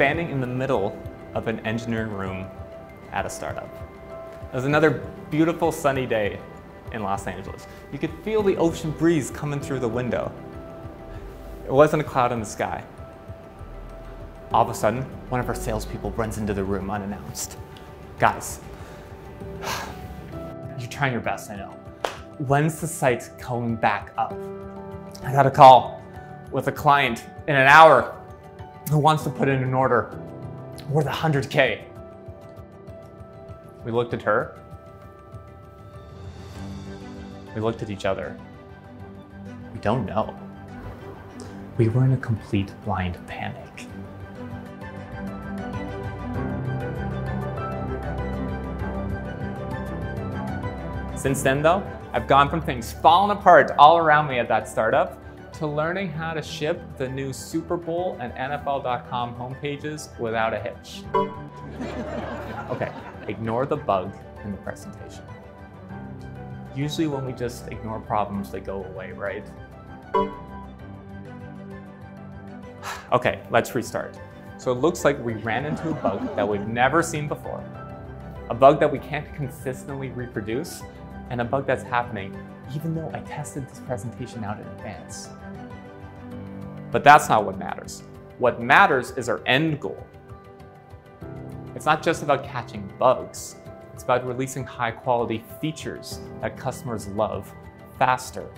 standing in the middle of an engineering room at a startup. It was another beautiful sunny day in Los Angeles. You could feel the ocean breeze coming through the window. It wasn't a cloud in the sky. All of a sudden, one of our salespeople runs into the room unannounced. Guys, you're trying your best, I know. When's the site coming back up? I got a call with a client in an hour who wants to put in an order worth 100K. We looked at her. We looked at each other. We don't know. We were in a complete blind panic. Since then though, I've gone from things falling apart all around me at that startup to learning how to ship the new Super Bowl and NFL.com homepages without a hitch. okay, ignore the bug in the presentation. Usually when we just ignore problems, they go away, right? Okay, let's restart. So it looks like we ran into a bug that we've never seen before, a bug that we can't consistently reproduce, and a bug that's happening even though I tested this presentation out in advance. But that's not what matters. What matters is our end goal. It's not just about catching bugs. It's about releasing high quality features that customers love faster.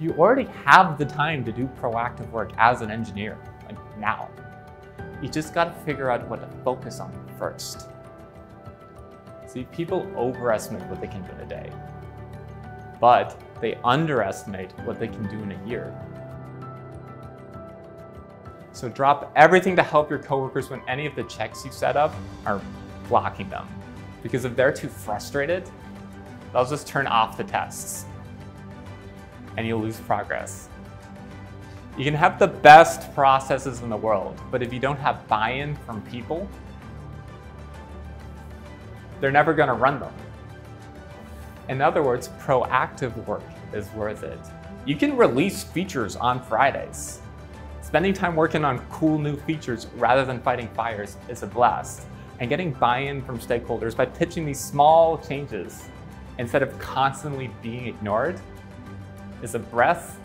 You already have the time to do proactive work as an engineer, like now. You just gotta figure out what to focus on first. See, people overestimate what they can do in a day, but they underestimate what they can do in a year. So drop everything to help your coworkers when any of the checks you set up are blocking them. Because if they're too frustrated, they'll just turn off the tests and you'll lose progress. You can have the best processes in the world, but if you don't have buy-in from people, they're never gonna run them. In other words, proactive work is worth it. You can release features on Fridays. Spending time working on cool new features rather than fighting fires is a blast. And getting buy-in from stakeholders by pitching these small changes instead of constantly being ignored is a breath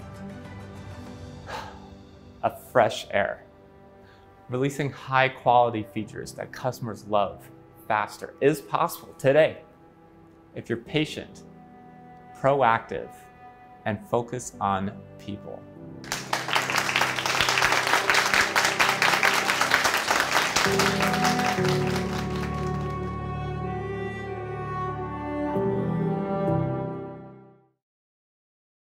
of fresh air. Releasing high quality features that customers love faster is possible today if you're patient, proactive, and focus on people.